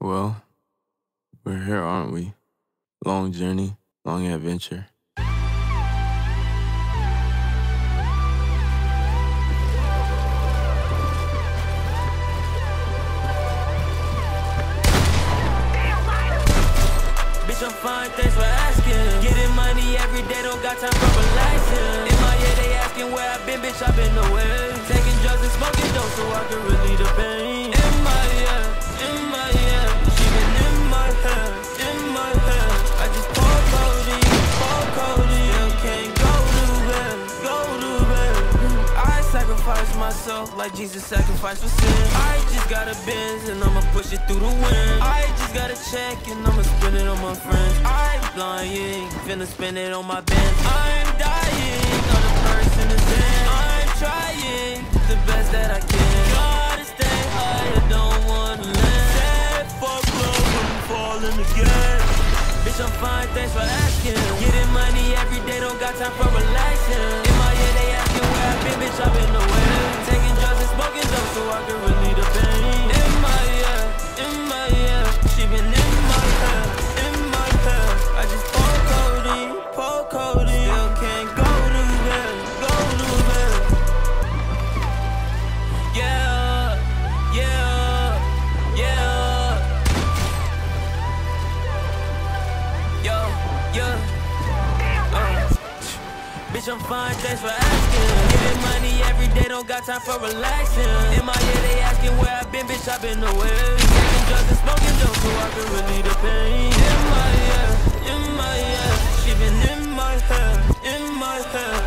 Well, we're here, aren't we? Long journey, long adventure. Bitch, I'm fine, thanks for asking. Getting money every day, don't got time for relaxing. In my head, they asking where I've been, bitch, I've been away. Taking drugs and smoking dope so I can relieve the sacrifice myself like Jesus sacrificed for sin. I just got a Benz and I'ma push it through the wind. I just got a check and I'ma spend it on my friends. I'm lying, finna spend it on my band. I'm dying, other person is in. I'm trying the best that I can. Gotta stay high, I don't wanna land. Set for close, I'm falling again. Bitch, I'm fine, thanks for asking. Getting Bitch, I'm fine, thanks for asking. Getting money every day, don't got time for relaxing. In my head, they asking where I've been, bitch, I've been away. Taking drugs and smoking dope so I can relieve the pain. In my head, in my head, she been in my head, in my head.